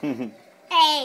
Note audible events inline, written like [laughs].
哼 [laughs] 哼